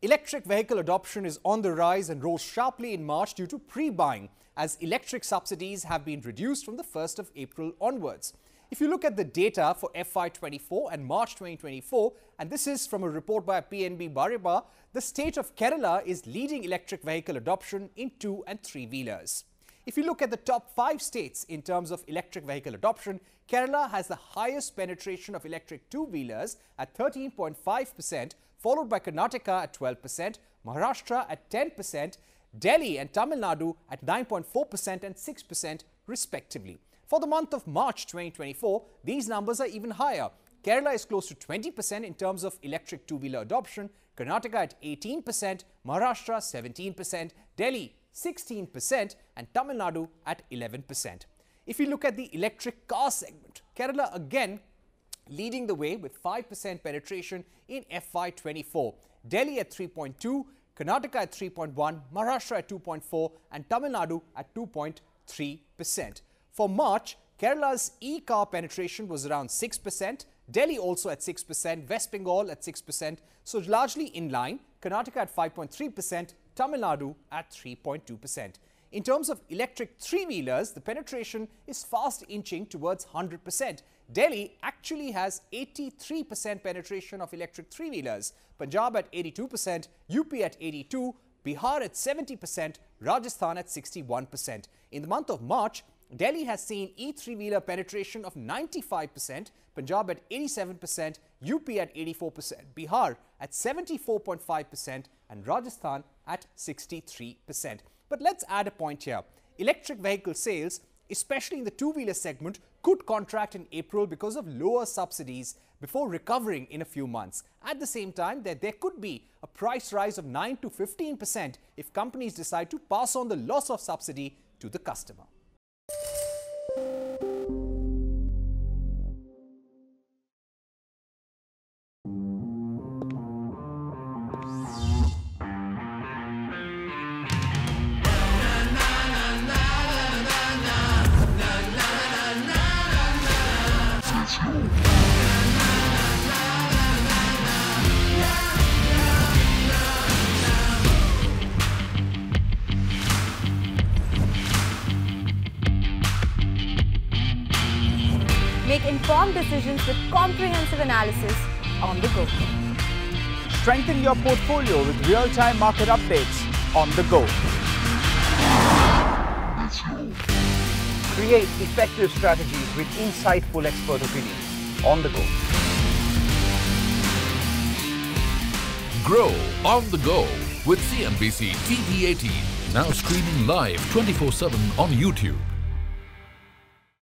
Electric vehicle adoption is on the rise and rose sharply in March due to pre-buying as electric subsidies have been reduced from the 1st of April onwards. If you look at the data for FY24 and March 2024, and this is from a report by PNB Paribas, the state of Kerala is leading electric vehicle adoption in two and three wheelers. If you look at the top five states in terms of electric vehicle adoption, Kerala has the highest penetration of electric two-wheelers at 13.5%, followed by Karnataka at 12%, Maharashtra at 10%, Delhi and Tamil Nadu at 9.4% and 6% respectively. For the month of March 2024, these numbers are even higher. Kerala is close to 20% in terms of electric two-wheeler adoption, Karnataka at 18%, Maharashtra 17%, Delhi 16% and Tamil Nadu at 11%. If we look at the electric car segment, Kerala again leading the way with 5% penetration in FY24. Delhi at 3.2, Karnataka at 3.1, Maharashtra at 2.4 and Tamil Nadu at 2.3%. For March, Kerala's e-car penetration was around 6%, Delhi also at 6%, West Bengal at 6%, so largely in line, Karnataka at 5.3%, Tamil Nadu at 3.2%. In terms of electric three-wheelers, the penetration is fast inching towards 100%. Delhi actually has 83% penetration of electric three-wheelers, Punjab at 82%, UP at 82, Bihar at 70%, Rajasthan at 61%. In the month of March, Delhi has seen e-three-wheeler penetration of 95%, Punjab at 87%, UP at 84%, Bihar at 74.5% and Rajasthan at 63%. But let's add a point here. Electric vehicle sales, especially in the two-wheeler segment, could contract in April because of lower subsidies before recovering in a few months. At the same time, that there could be a price rise of 9 to 15% if companies decide to pass on the loss of subsidy to the customer. Make informed decisions with comprehensive analysis on the go. Strengthen your portfolio with real-time market updates on the go. Create effective strategies with insightful expert opinions on the go. Grow on the go with CNBC TV 18. Now streaming live 24 7 on YouTube.